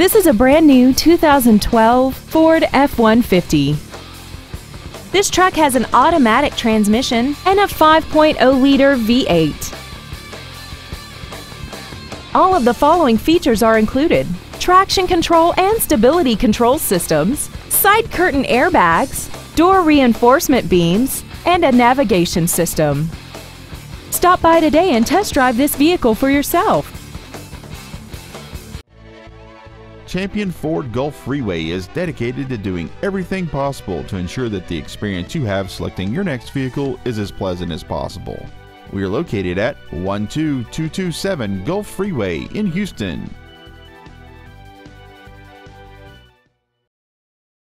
This is a brand new 2012 Ford F-150. This truck has an automatic transmission and a 5.0-liter V8. All of the following features are included. Traction control and stability control systems, side curtain airbags, door reinforcement beams, and a navigation system. Stop by today and test drive this vehicle for yourself. Champion Ford Gulf Freeway is dedicated to doing everything possible to ensure that the experience you have selecting your next vehicle is as pleasant as possible. We are located at 12227 Gulf Freeway in Houston.